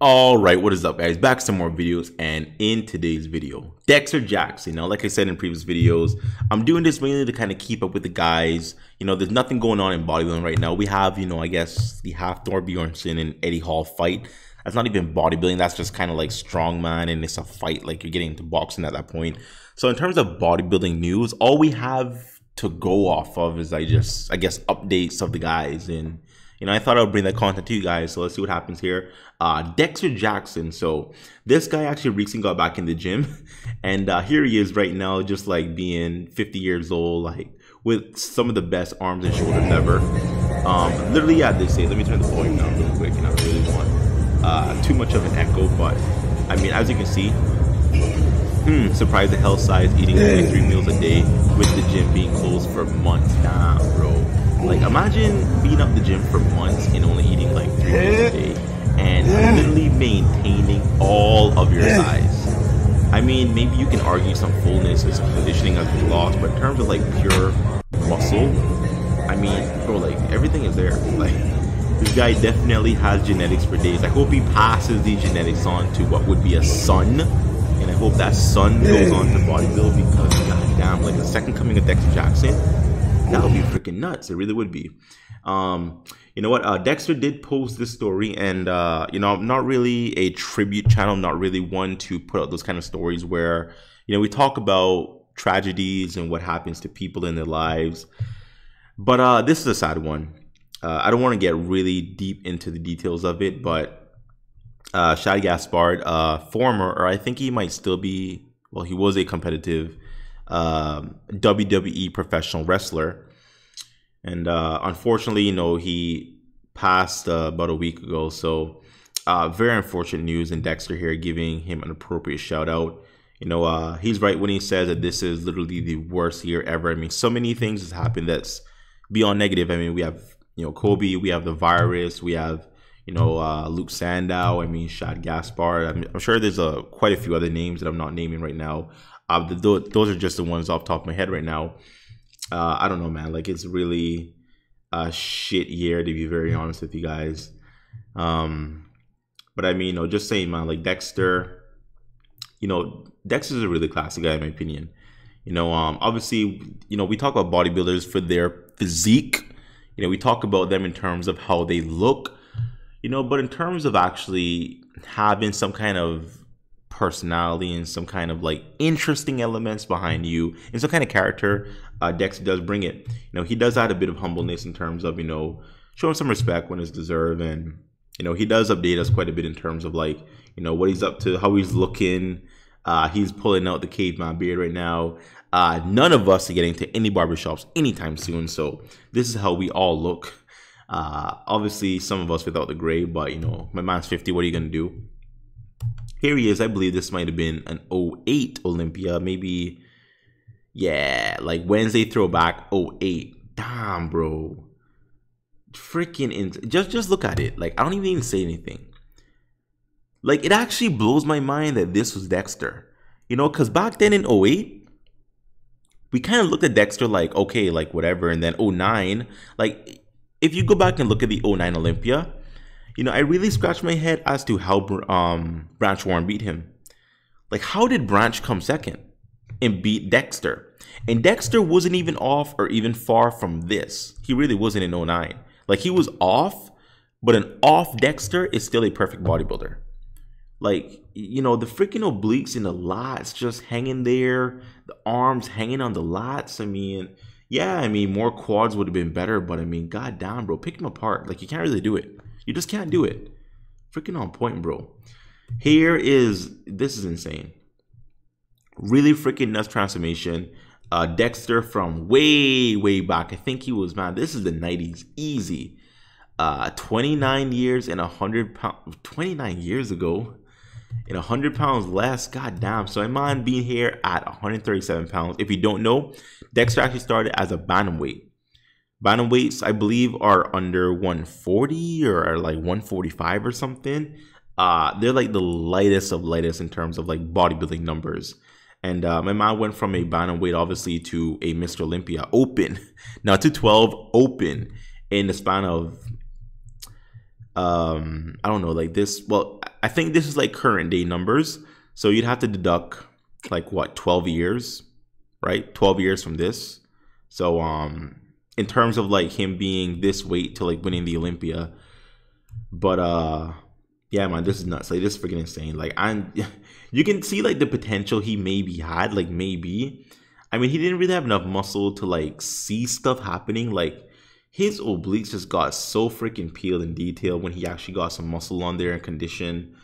All right, what is up guys? Back some more videos and in today's video, Dexter Jackson. Now, like I said in previous videos, I'm doing this mainly to kind of keep up with the guys. You know, there's nothing going on in bodybuilding right now. We have, you know, I guess the Hafthor Bjornsson and Eddie Hall fight. That's not even bodybuilding. That's just kind of like strongman and it's a fight. Like you're getting into boxing at that point. So in terms of bodybuilding news, all we have to go off of is I just, I guess, updates of the guys and you know, I thought I would bring that content to you guys. So let's see what happens here. Uh, Dexter Jackson. So this guy actually recently got back in the gym, and uh, here he is right now, just like being 50 years old, like with some of the best arms and shoulders ever. Um, literally, yeah, they say. Let me turn the volume down real quick, and I really want uh, too much of an echo, but I mean, as you can see, hmm, surprised the hell size eating only three meals a day with the gym being closed for months. Nah, bro. Like, imagine being up the gym for months and only eating like three meals a day and literally maintaining all of your size. I mean, maybe you can argue some fullness and some conditioning has been lost, but in terms of like pure muscle, I mean, bro, like everything is there. Like, this guy definitely has genetics for days. I hope he passes these genetics on to what would be a son. And I hope that son goes on to bodybuild because, goddamn, like the second coming of Dexter Jackson, that would be freaking nuts. It really would be. Um, you know what? Uh, Dexter did post this story, and uh, you know, I'm not really a tribute channel. Not really one to put out those kind of stories where you know we talk about tragedies and what happens to people in their lives. But uh, this is a sad one. Uh, I don't want to get really deep into the details of it, but uh, Shad Gaspard, uh, former, or I think he might still be, well, he was a competitive um, WWE professional wrestler. And uh, unfortunately, you know, he passed uh, about a week ago. So, uh, very unfortunate news. And Dexter here giving him an appropriate shout out. You know, uh, he's right when he says that this is literally the worst year ever. I mean, so many things has happened that's beyond negative. I mean, we have, you know, Kobe, we have the virus, we have, you know, uh, Luke Sandoe, I mean, Shad Gaspard. I'm, I'm sure there's a, quite a few other names that I'm not naming right now. Uh, the, those are just the ones off top of my head right now. Uh, I don't know, man. Like it's really a shit year to be very honest with you guys. Um, but I mean, you know, just saying, man. Like Dexter, you know, Dexter's a really classy guy in my opinion. You know, um, obviously, you know, we talk about bodybuilders for their physique. You know, we talk about them in terms of how they look. You know, but in terms of actually having some kind of personality and some kind of like interesting elements behind you and some kind of character uh, Dex does bring it. You know, he does add a bit of humbleness in terms of, you know, showing some respect when it's deserved. And, you know, he does update us quite a bit in terms of like, you know, what he's up to, how he's looking. Uh, he's pulling out the caveman beard right now. Uh, none of us are getting to any barbershops anytime soon. So this is how we all look. Uh, obviously, some of us without the gray, but, you know, my man's 50. What are you going to do? Here he is. I believe this might have been an 08 Olympia, maybe yeah, like Wednesday throwback 08. Damn, bro. Freaking in just just look at it. Like I don't even say anything. Like it actually blows my mind that this was Dexter. You know, cuz back then in 08, we kind of looked at Dexter like okay, like whatever and then 09, like if you go back and look at the 09 Olympia, you know, I really scratched my head as to how um Branch Warren beat him. Like how did Branch come second? and beat Dexter. And Dexter wasn't even off or even far from this. He really wasn't in 09. Like he was off, but an off Dexter is still a perfect bodybuilder. Like, you know, the freaking obliques in the lats just hanging there, the arms hanging on the lats. I mean, yeah, I mean, more quads would have been better, but I mean, god damn, bro, pick him apart. Like, you can't really do it. You just can't do it. Freaking on point, bro. Here is, this is insane. Really freaking nuts transformation. Uh, Dexter from way, way back. I think he was, man, this is the 90s. Easy. Uh, 29 years and 100 pounds. 29 years ago. And 100 pounds less. God damn. So I'm on being here at 137 pounds. If you don't know, Dexter actually started as a bantamweight. Bantamweights, I believe, are under 140 or like 145 or something. Uh, they're like the lightest of lightest in terms of like bodybuilding numbers. And uh, my mom went from a bantamweight, obviously, to a Mr. Olympia Open, now to 12 Open in the span of um i don't know like this well i think this is like current day numbers so you'd have to deduct like what 12 years right 12 years from this so um in terms of like him being this weight to like winning the olympia. But uh yeah man this is nuts. Like this is freaking insane. Like i'm you can see like the potential he maybe had. Like maybe. I mean he didn't really have enough muscle to like see stuff happening. Like his obliques just got so freaking peeled in detail when he actually got some muscle on there and condition.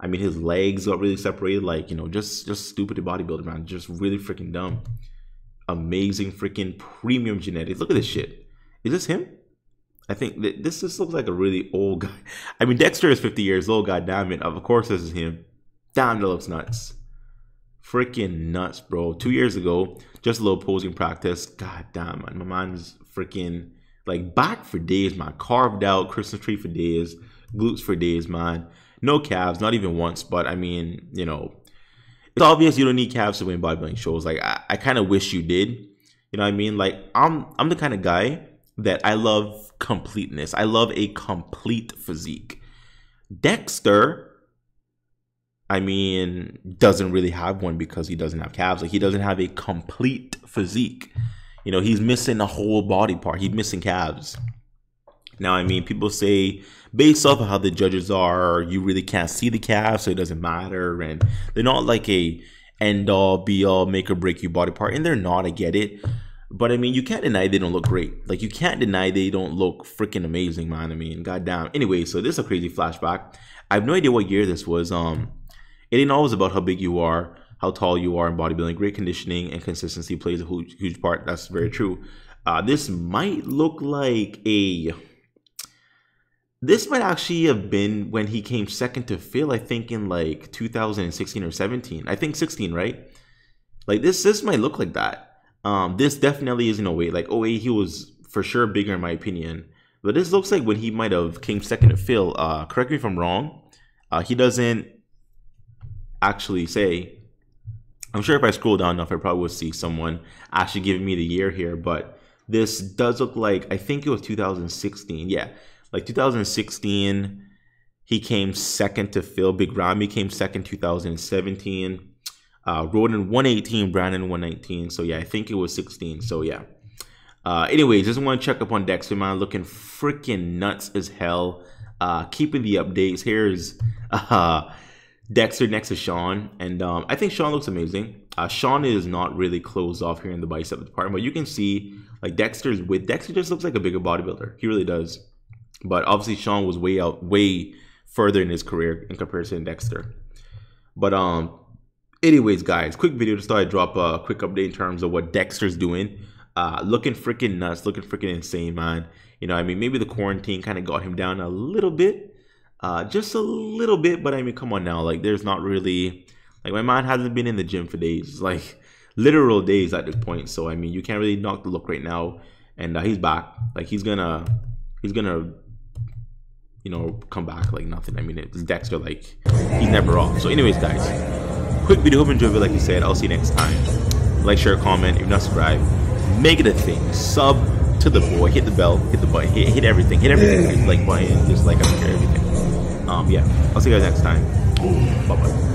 I mean, his legs got really separated, like you know, just just stupid bodybuilder man, just really freaking dumb. Amazing freaking premium genetics. Look at this shit. Is this him? I think th- this just looks like a really old guy. I mean, Dexter is 50 years old. God damn it! Of course, this is him. Damn, that looks nuts. Freaking nuts, bro. Two years ago, just a little posing practice. God damn, man. My mind's freaking like back for days, man. Carved out, Christmas tree for days, glutes for days, man. No calves, not even once. But I mean, you know, it's obvious you don't need calves to win bodybuilding shows. Like I, I kind of wish you did. You know what I mean? Like I'm I'm the kind of guy that I love completeness. I love a complete physique. Dexter, I mean, doesn't really have one because he doesn't have calves. Like he doesn't have a complete physique. You know, he's missing a whole body part. He's missing calves. Now, I mean, people say based off of how the judges are, you really can't see the calves, so it doesn't matter, and they're not like a end all, be all, make or break you body part, and they're not. I get it, but I mean, you can't deny they don't look great. Like you can't deny they don't look freaking amazing, man. I mean, goddamn. Anyway, so this is a crazy flashback. I have no idea what year this was. Um, it ain't always about how big you are how tall you are in bodybuilding. Great conditioning and consistency plays a huge, huge part. That's very true. Uh, this might look like a. This might actually have been when he came second to Phil. I think in like 2016 or 17. I think 16, right? Like this, this might look like that. Um, this definitely isn't a weight. Like 08, he was for sure bigger in my opinion. But this looks like when he might have came second to Phil. Uh, correct me if I'm wrong. Uh, he doesn't actually say I'm sure if I scroll down enough, I probably will see someone actually giving me the year here, but this does look like, I think it was 2016. Yeah, like 2016, he came second to Phil. Big Ramy came second 2017. Uh, Rhoden 118, Brandon 119. So yeah, I think it was 16. So yeah. Uh, anyways, just want to check up on Dexter, man. Looking freaking nuts as hell. Uh, keeping the updates. Here's uh, Dexter next to Sean, and um, I think Sean looks amazing. Uh, Sean is not really closed off here in the bicep department, but you can see like Dexter's with Dexter just looks like a bigger bodybuilder. He really does. But obviously Sean was way out, way further in his career in comparison to Dexter. But um, anyways, guys, quick video to start. Drop a quick update in terms of what Dexter's doing. Uh, looking freaking nuts, looking freaking insane, man. You know, I mean, maybe the quarantine kind of got him down a little bit uh, just a little bit, but I mean, come on now. Like, there's not really like my mind hasn't been in the gym for days, like literal days at this point. So I mean, you can't really knock the look right now. And uh, he's back. Like he's gonna, he's gonna, you know, come back like nothing. I mean, it's Dexter. Like he's never off. So, anyways, guys, quick video. Hope you enjoyed it. Like you said, I'll see you next time. Like, share, comment. If you're not subscribed, make it a thing. Sub to the boy. Hit the bell. Hit the button. Hit, hit everything. Hit everything. Hit like button. Just like I don't care everything um, yeah, I'll see you guys next time. Bye bye.